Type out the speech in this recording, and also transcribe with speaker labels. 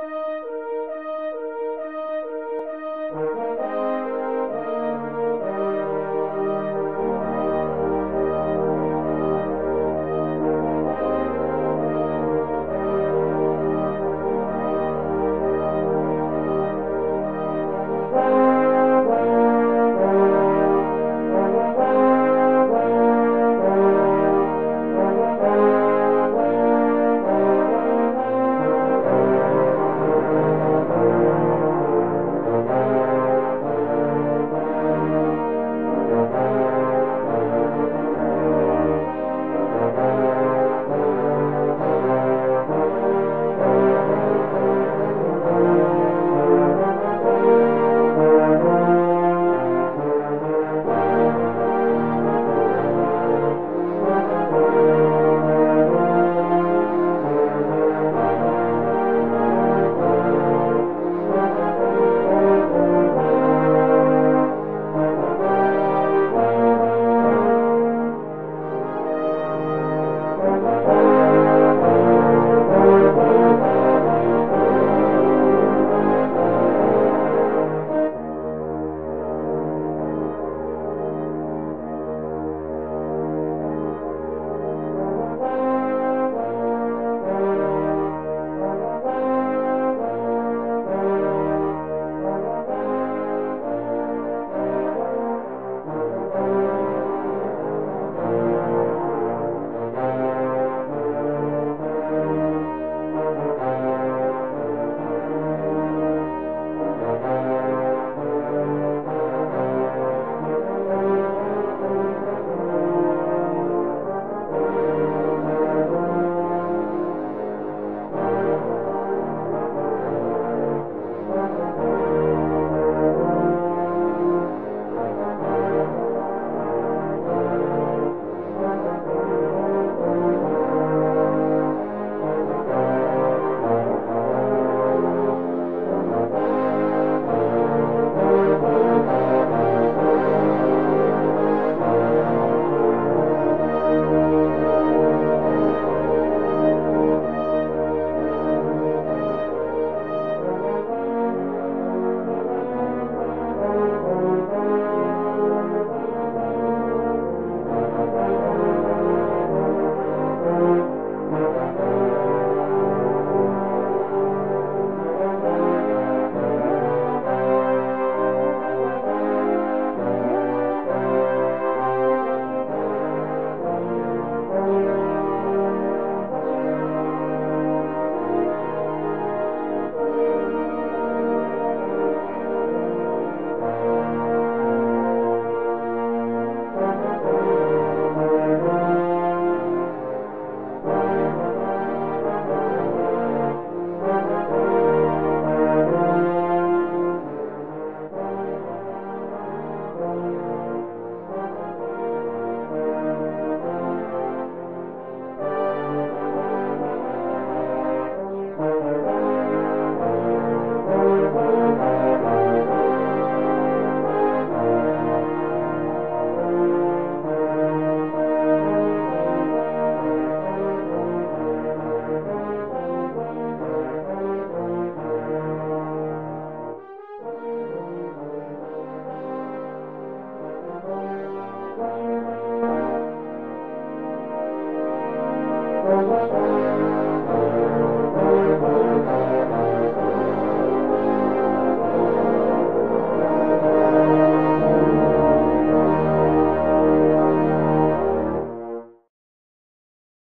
Speaker 1: Música Thank you.